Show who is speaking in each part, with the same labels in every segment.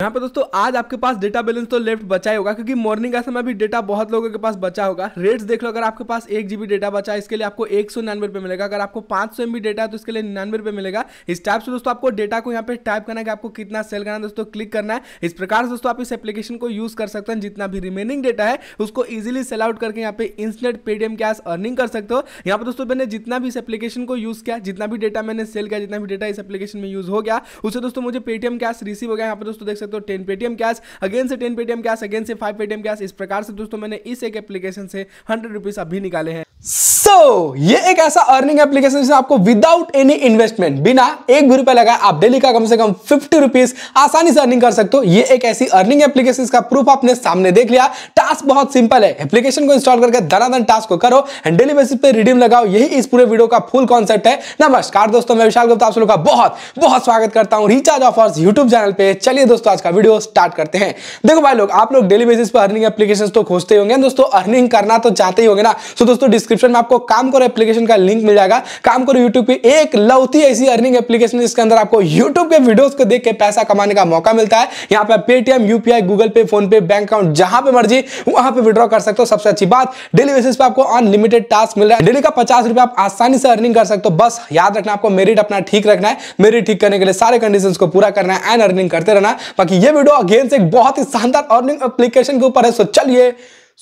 Speaker 1: यहाँ पे दोस्तों, आज आपके पास डेटा बैलेंस तो लेफ़्ट बचा ही होगा, क्योंकि मॉर्निंग का समय भी डेटा बहुत लोगों के पास बचा होगा। रेट्स देख लो, अगर आपके पास एक जीबी डेटा बचा है, इसके लिए आपको एक सौ निन्यानवे रुपये मिलेगा। अगर आपको पाँच सौ एमबी डेटा है तो इसके लिए निन्यानवे रुपये मिलेगा। इस टाइप से दोस्तों, आपको डेटा को यहाँ पे टाइप करना है कि आपको कितना सेल करना है, दोस्तों क्लिक करना है। इस प्रकार से दोस्तों, आप इस एप्लीकेशन को यूज़ कर सकते हैं। जितना भी रिमेनिंग डेटा है, उसको इजिली सेल आउट करके यहाँ पे इंस्टेंट पेटीएम कैश अर्निंग कर सकते हो। यहाँ पर दोस्तों, मैंने जितना भी इस एप्लीकेशन को यूज़ किया, जितना भी डेटा मैंने सेल किया, जितना भी डेटा इस एप्लीकेशन में यूज़ हो गया, उसे दोस्तों, मुझे पेटीएम कैश रिसीव हो गया। यहाँ पर दोस्तों, देख सकते हो टेन पेटीएम कैश अगेन से टेन पेटीएम कैश अगेन से फाइव पेटीएम कैश इस प्रकार से दोस्तों मैंने इस एक एप्लीकेशन से हंड्रेड रुपीज़ अभी निकाले हैं।
Speaker 2: सो so, ये एक ऐसा अर्निंग एप्लीकेशन जिसमें आपको विदाउट एनी इन्वेस्टमेंट बिना एक भी रुपए लगाए आप डेली का कम से कम फिफ्टी रुपीज़ आसानी से अर्निंग कर सकते हो। ये एक ऐसी अर्निंग एप्लीकेशन का प्रूफ आपने सामने देख लिया। टास्क बहुत सिंपल है। एप्लीकेशन को इंस्टॉल करके धनाधन टास्क को करो एंड डेली बेसिस पे रिडीम लगाओ। यही इस पूरे वीडियो का फुल कॉन्सेप्ट है। नमस्कार दोस्तों मैं विशाल गुप्ता आप लोगों का बहुत बहुत स्वागत करता हूँ रिचार्ज ऑफर्स यूट्यूब चैनल पे। चलिए दोस्तों आज का वीडियो स्टार्ट करते हैं। देखो भाई लोग आप लोग डेली बेसिस पर अर्निंग एप्लीकेशन तो खोजते होंगे। दोस्तों अर्निंग करना तो चाहते ही होंगे ना। तो दोस्तों डिस्क्रिप्शन में आपको काम करो एप्लीकेशन का लिंक मिल जाएगा। काम करो यूट्यूब पे। एक लौती ऐसी अर्निंग एप्लीकेशन जिसके अंदर आपको यूट्यूब के वीडियोस को देख के पैसा कमाने का मौका मिलता है। यहाँ पे Paytm UPI Google Pay PhonePe bank account जहाँ पे मर्ज़ी वहाँ पे विड्रॉ कर सकते हो। सबसे अच्छी बात डेली बेसिस पे आपको अनलिमिटेड टास्क मिल रहा है। डेली का पचास आप आसानी से अर्निंग कर सकते हो। बस याद रखना, आपको मेरिट अपना ठीक रखना है। मेरिट ठीक करने के लिए सारे कंडीशन को पूरा करना है एंड अर्निंग करते रहना। बाकी ये वीडियो अगेन से एक बहुत ही शानदार अर्निंग एप्लीकेशन के ऊपर है। सो चलिए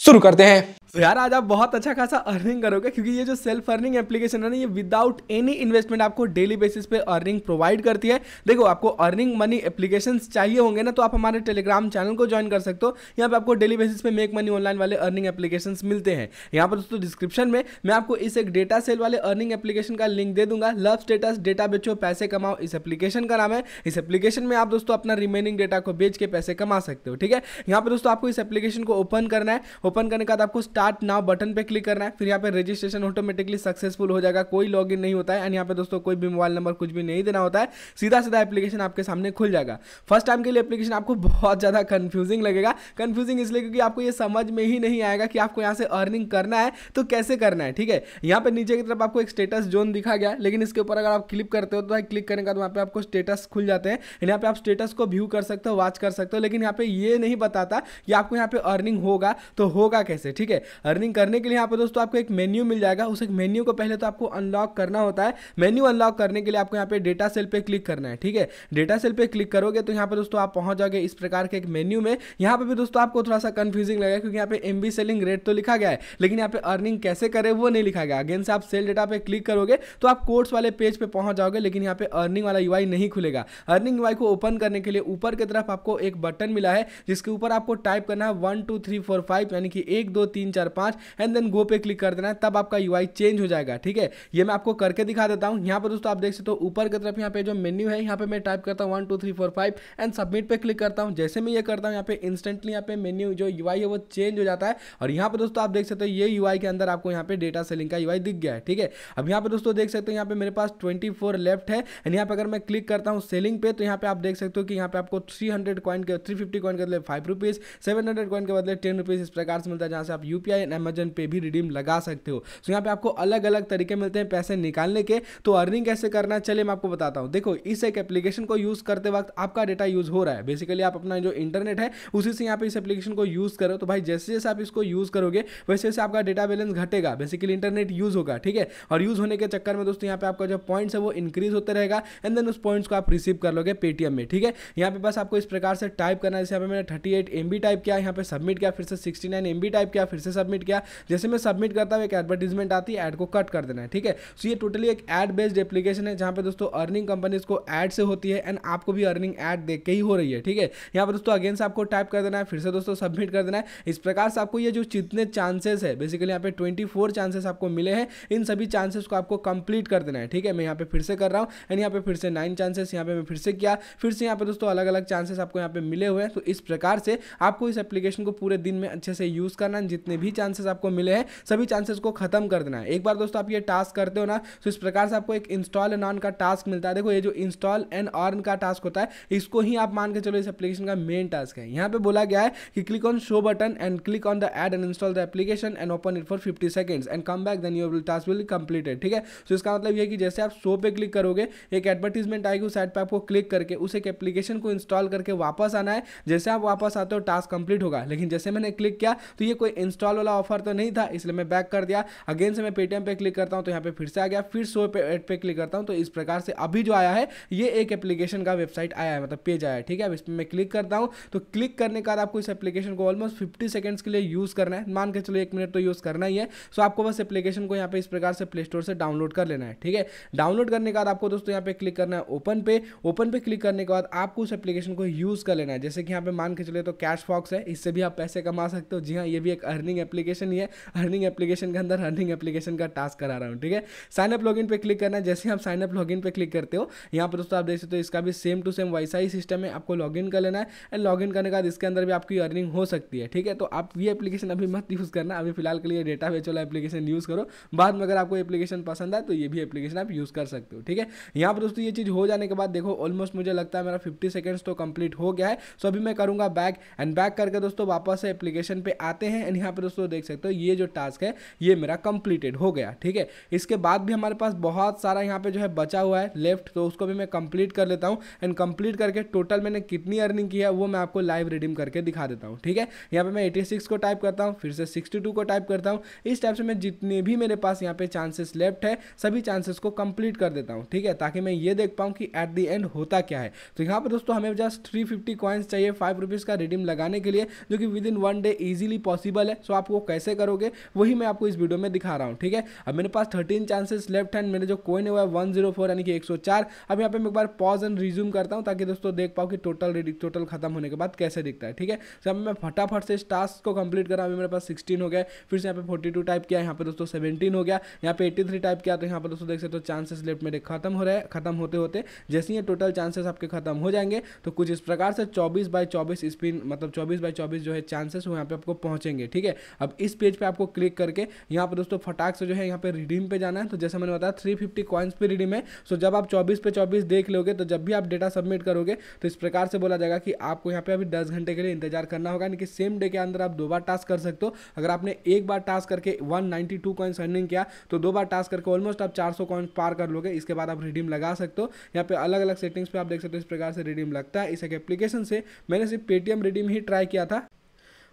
Speaker 2: शुरू करते हैं।
Speaker 1: तो यार आज आप बहुत अच्छा खासा अर्निंग करोगे, क्योंकि ये जो सेल्फ अर्निंग एप्लीकेशन है ना, ये विदाउट एनी इन्वेस्टमेंट आपको डेली बेसिस पे अर्निंग प्रोवाइड करती है। देखो, आपको अर्निंग मनी एप्लीकेशन चाहिए होंगे ना तो आप हमारे टेलीग्राम चैनल को ज्वाइन कर सकते हो। यहाँ पे आपको डेली बेसिस पे मेक मनी ऑनलाइन वाले अर्निंग एप्लीकेशन मिलते हैं। यहाँ पर दोस्तों डिस्क्रिप्शन में मैं आपको इस एक डेटा सेल वाले अर्निंग एप्लीकेशन का लिंक दे दूँगा। लव स्टेटस डेटा बेचो, पैसे कमाओ, इस एप्लीकेशन का नाम है। इस एप्लीकेशन में आप दोस्तों अपना रिमेनिंग डेटा को बेच के पैसे कमा सकते हो, ठीक है? यहाँ पर दोस्तों आपको इस एप्लीकेशन को ओपन करना है। ओपन करने के बाद आपको स्टार्ट नाउ बटन पे क्लिक करना है, फिर यहाँ पे रजिस्ट्रेशन ऑटोमेटिकली सक्सेसफुल हो जाएगा, कोई लॉगिन नहीं होता है एंड यहाँ पे दोस्तों कोई भी मोबाइल नंबर कुछ भी नहीं देना होता है सीधा सीधा एप्लीकेशन आपके सामने खुल जाएगा। फ़र्स्ट टाइम के लिए एप्लीकेशन आपको बहुत ज़्यादा कन्फ्यूजिंग लगेगा कन्फ्यूजिंग इसलिए क्योंकि आपको ये समझ में ही नहीं आएगा कि आपको यहाँ से अर्निंग करना है तो कैसे करना है, ठीक है? यहाँ पे नीचे की तरफ़ आपको एक स्टेटस जोन दिखा गया, लेकिन इसके ऊपर अगर आप क्लिक करते हो तो क्लिक करने का वहाँ पे आपको स्टेटस खुल जाते हैं यहाँ पे आप स्टेटस को व्यू कर सकते हो वॉच कर सकते हो, लेकिन यहाँ पे ये नहीं बताता कि आपको यहाँ पे अर्निंग होगा तो होगा कैसे, ठीक है? अर्निंग करने के लिए यहाँ पे दोस्तों आपको एक मेन्यू मिल जाएगा। उस एक मेन्यू को पहले तो आपको अनलॉक करना होता है। मेन्यू अनलॉक करने के लिए आपको यहाँ पे डेटा सेल पे क्लिक करना है, ठीक है? डेटा सेल पे क्लिक करोगे तो यहाँ पे दोस्तों आप पहुँच जाओगे इस प्रकार के एक मेन्यू में। यहाँ पे भी दोस्तों आपको थोड़ा सा कंफ्यूजिंग लगेगा क्योंकि यहाँ पे एम सेलिंग रेट तो लिखा गया है, लेकिन यहाँ पे अर्निंग कैसे करे वो नहीं लिखा गया। अगेन से आप सेल डेटा पे क्लिक करोगे तो आप कोर्स वाले पेज पे पहुँच जाओगे, लेकिन यहाँ पे अर्निंग वाला यूआई नहीं खुलेगा। अर्निंग यूआई को ओपन करने के लिए ऊपर की तरफ़ आपको एक बटन मिला है, जिसके ऊपर आपको टाइप करना है one two three four five यानी कि एक, दो, तीन, चार पाँच एंड देन गो पे क्लिक कर देना है, तब आपका यूआई चेंज हो जाएगा, ठीक है? ये मैं आपको करके दिखा देता हूँ। यहाँ पर दोस्तों आप देख सकते हो, ऊपर की तरफ़ यहाँ पे जो मेन्यू है, यहाँ पे मैं टाइप करता हूँ one two three four five and submit पे क्लिक करता हूँ। जैसे मैं ये करता हूँ, यहाँ पे इंस्टेंटली यहाँ पे मेन्यू जो यू है, वो चेंज हो जाता है। और यहाँ पे दोस्तों आप देख सकते हो, ये यू के अंदर आपको यहाँ पे डेटा सेलिंग का यू दिख गया है, ठीक है? अब यहाँ पे दोस्तों देख सकते हो, यहाँ पे मेरे पास ट्वेंटी लेफ़्ट है एंड यहाँ पे अगर मैं क्लिक करता हूँ सेलिंग पे तो यहाँ पे आप देख सकते हो कि यहाँ पे आपको थ्री हंड्रेड कॉइन के थ्री फिफ्टी कॉइन के बदले five rupees seven hundred coin के बदले टेन रुपीज़ इस प्रकार से मिलता है, जहाँ से आप यूपीआई एंड अमेजन पे भी रिडीम लगा सकते हो। तो यहाँ पे आपको अलग अलग तरीके मिलते हैं पैसे निकालने के। तो अर्निंग कैसे करना है? चलिए मैं आपको बताता हूँ। देखो, इस एक एप्लीकेशन को यूज़ करते वक्त आपका डेटा यूज़ हो रहा है। बेसिकली आप अपना जो इंटरनेट है, उसी से यहाँ पे इस एप्लीकेशन को यूज़ करो। तो भाई, जैसे जैसे आप इसको यूज़ करोगे, वैसे वैसे आपका डेटा बैलेंस घटेगा। बेसिकली इंटरनेट यूज़ होगा, ठीक है? और यूज़ होने के चक्कर में दोस्तों, यहाँ पे आपका जो पॉइंट्स है, वो इंक्रीज होते रहेगा। एंड देन उस पॉइंट्स को आप रिसीव कर लोगे पेटीएम में, ठीक है? यहाँ पे बस आपको इस प्रकार से टाइप करना है। जैसे यहाँ पे मैंने थर्टी एट टाइप किया, यहाँ पे सबमिट किया, फिर से सिक्सटी नाइन टाइप किया, फिर से सबमिट किया। जैसे मैं सबमिट करता हूँ, एक एडवर्टीजमेंट आती है एड को कट कर देना है, ठीक है? सो ये टोटली एक एड बेस्ड एप्लीकेशन है, जहाँ पे दोस्तों अर्निंग कंपनीज़ को एड से होती है एंड आपको भी अर्निंग एड देख के ही हो रही है, ठीक है? यहाँ पर दोस्तों अगेन आपको टाइप कर देना है, फिर से दोस्तों सबमिट कर देना है। इस प्रकार से आपको ये जो जितने चांसेस है बेसिकली यहाँ पे ट्वेंटी चांसेस आपको मिले हैं, इन सभी चांसेस को आपको कंप्लीट कर देना है, ठीक है? मैं यहाँ पे फिर से कर रहा हूँ एंड यहाँ पे फिर से नाइन चांसेस यहाँ पे मैं फिर से किया। फिर से यहाँ पे दोस्तों अलग अलग चांसेस आपको यहाँ पे मिले हुए हैं। तो इस प्रकार से आपको इस एप्लीकेशन को पूरे दिन में अच्छे से यूज़ करना है, जितने भी चांसेस आपको मिले हैं, सभी चांसेस को खत्म कर देना है। एक बार दोस्तों आप ये टास्क करते हो ना तो इस प्रकार से आपको एक इंस्टॉल एंड ऑन का टास्क मिलता है। देखो, ये जो इंस्टॉल एंड ऑन का टास्क होता है, इसको ही आप मान के चलो इस एप्लीकेशन का मेन टास्क है। यहाँ पे बोला गया है कि click on show button and click on the ad and install the application and open it for fifty seconds and come back then your task will completed ठीक है? सो इसका मतलब ये कि जैसे आप शो पे क्लिक करोगे, एक एडवर्टीजमेंट आएगी, उस साइट पे आपको क्लिक करके उस एक एप्लीकेशन को इंस्टॉल करके वापस आना है। जैसे आप वापस आते हो टास्क कंप्लीट होगा, लेकिन जैसे मैंने क्लिक किया तो ये कोई इंस्टॉल वाला ऑफ़र तो नहीं था, इसलिए मैं बैक कर दिया। अगेन से मैं पेटीएम पे क्लिक करता हूँ तो यहाँ पे फिर से आ गया। फिर शो पे पे क्लिक करता हूँ तो इस प्रकार से अभी जो आया है, ये एक एप्लीकेशन का वेबसाइट आया है मतलब पेज आया है, ठीक है? अब इस पर मैं क्लिक करता हूँ तो क्लिक करने के बाद आपको इस एप्लीकेशन को ऑलमोस्ट फिफ्टी सेकंड्स के लिए यूज़ करना है। मान के चलो एक मिनट तो यूज़ करना ही है। सो आपको बस एप्लीकेशन को यहाँ पे इस प्रकार से प्ले स्टोर से डाउनलोड कर लेना है, ठीक है? डाउनलोड करने के बाद आपको दोस्तों यहाँ पे क्लिक करना है ओपन पे ओपन पे क्लिक करने के बाद आपको उस एप्लीकेशन को यूज़ कर लेना है। जैसे कि यहाँ पे मान के चले तो कैश फॉक्स है, इससे भी आप पैसे कमा सकते हो। जी हाँ ये भी एक अर्निंग एप्लीकेशन ही है अर्निंग एप्लीकेशन के अंदर अर्निंग एप्लीकेशन का टास्क करा रहा हूँ, ठीक है? साइन अप लॉगिन पे क्लिक करना है, जैसे आप साइन अप लॉगिन पे क्लिक करते हो, यहाँ पर दोस्तों आप देख सकते हो इसका भी सेम टू सेम वैसा ही सिस्टम है आपको लॉगिन कर लेना है एंड लॉगिन करने के बाद इसके अंदर भी आपकी अर्निंग हो सकती है, ठीक है? तो आप ये एप्लीकेशन अभी मत यूज़ करना, अभी फ़िलहाल के लिए डेटा बेच वाला एप्लीकेशन यूज़ करो, बाद में अगर आपको एप्लीकेशन पसंद आए तो ये भी एप्लीकेशन आप यूज़ कर सकते हो, ठीक है? यहाँ पर दोस्तों ये चीज़ हो जाने के बाद देखो ऑलमोस्ट मुझे लगता है मेरा फिफ्टी सेकेंड्स तो कंप्लीट हो गया है, सो अभी मैं करूँगा बैक एंड बैक करके दोस्तों वापस एप्लीकेशन पे आते हैं एंड यहाँ पर दोस्तों देख सकते हो, ये जो टास्क है, ये मेरा कंप्लीटेड हो गया, ठीक है? इसके बाद भी हमारे पास बहुत सारा यहाँ पे जो है बचा हुआ है लेफ़्ट तो उसको भी मैं कंप्लीट कर लेता हूँ एंड कंप्लीट करके टोटल मैंने कितनी अर्निंग की है, वो मैं आपको लाइव रिडीम करके दिखा देता हूँ, ठीक है? यहाँ पे मैं 86 को टाइप करता हूँ, फिर से 62 को टाइप करता हूँ, इस टाइप से मैं जितने भी मेरे पास यहाँ पे चांसेस लेफ़्ट है, सभी चांसेस को कंप्लीट कर देता हूँ, ठीक है? ताकि मैं ये देख पाऊँ कि एट दी एंड होता क्या है। तो यहाँ पर दोस्तों हमें जस्ट थ्री फिफ्टी चाहिए फाइव का रिडीम लगाने के लिए, जो कि with in one day easily possible है सो वो कैसे करोगे, वही मैं आपको इस वीडियो में दिखा रहा हूँ, ठीक है? अब मेरे पास थर्टीन चांसेस लेफ़्ट हैंड मेरे जो कोइन हुआ है वन ज़ीरो फोर यानी कि एक सौ चार। अब यहाँ पे मैं एक बार पॉज एंड रिज्यूम करता हूँ ताकि दोस्तों देख पाओ कि टोटल टोटल खत्म होने के बाद कैसे दिखता है, ठीक है? तो अब मैं फटाफट से इस टास्क को कंप्लीट करा अभी मेरे पास सिक्सटीन हो गया, फिर से यहाँ पे फोर्टी टू टाइप किया, यहाँ पे दोस्तों सेवेंटीन हो गया, यहाँ पे एट्टी थ्री टाइप किया तो यहाँ पर दोस्तों देख सकते हो चांसेस लेफ़्ट मेरे खत्म हो रहे हैं, खत्म होते होते जैसे ही टोटल चांसेस आपके खत्म हो जाएँगे तो कुछ इस प्रकार से चौबीस बाई चौबीस स्पिन मतलब चौबीस बाई चौबीस जो है चांसेस वो यहाँ पे आपको पहुँचेंगे, ठीक है? अब इस पेज पे आपको क्लिक करके यहाँ पे दोस्तों फटाक से जो है यहाँ पे रिडीम पे जाना है। तो जैसे मैंने बताया थ्री फिफ्टी कॉइन्स पे रिडीम है। सो जब आप चौबीस पे चौबीस देख लोगे तो जब भी आप डेटा सबमिट करोगे तो इस प्रकार से बोला जाएगा कि आपको यहाँ पे अभी दस घंटे के लिए इंतज़ार करना होगा। यानी कि सेम डे के अंदर आप दो बार टास्क कर सकते हो। अगर आपने एक बार टास्क करके वन नाइन्टी टू अर्निंग किया तो दो बार टास्क करके ऑलमोस्ट आप चार सौ पार कर लोगे। इसके बाद आप रिडीम लगा सकते हो। यहाँ पे अलग अलग सेटिंग्स पे आप देख सकते हो, इस प्रकार से रिडीम लगता है। इस एक एप्लीकेशन से मैंने सिर्फ़ पेटीएम रिडीम ही ट्राई किया था।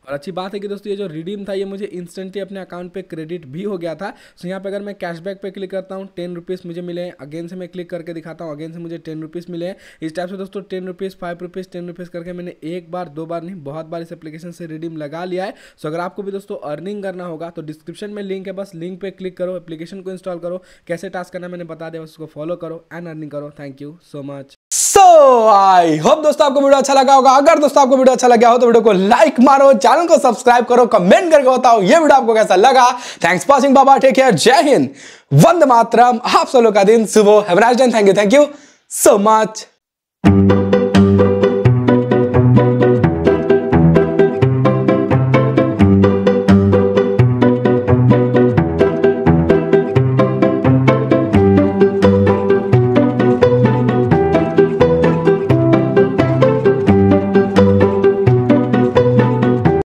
Speaker 1: और अच्छी बात है कि दोस्तों, ये जो रिडीम था, ये मुझे इंस्टेंटली अपने अकाउंट पे क्रेडिट भी हो गया था। सो यहाँ पे अगर मैं कैशबैक पे क्लिक करता हूँ टेन रुपीज़ मुझे मिले हैं। अगेन से मैं क्लिक करके दिखाता हूँ अगेन से मुझे टेन रुपीज़ मिले हैं। इस टाइप से दोस्तों ten rupees five rupees ten rupees करके मैंने एक बार, दो बार नहीं, बहुत बार इस एप्लीकेशन से रिडीम लगा लिया है। सो अगर आपको भी दोस्तों अर्निंग करना होगा तो डिस्क्रिप्शन में लिंक है, बस लिंक पर क्लिक करो एप्लीकेशन को इंस्टॉल करो। कैसे टास्क करना मैंने बता दिया उसको फॉलो करो एंड अर्निंग करो। Thank you so much
Speaker 2: so I hope दोस्तों आपको वीडियो अच्छा लगा होगा। अगर दोस्तों आपको वीडियो अच्छा लगा हो तो वीडियो को लाइक मारो चैनल को सब्सक्राइब करो कमेंट करके बताओ, ये वीडियो आपको कैसा लगा? थैंक्स वाचिंग बाबा टेक केयर जय हिंद वंद मातरम आप सब लोग का दिन सुबह have nice day thank you thank you so much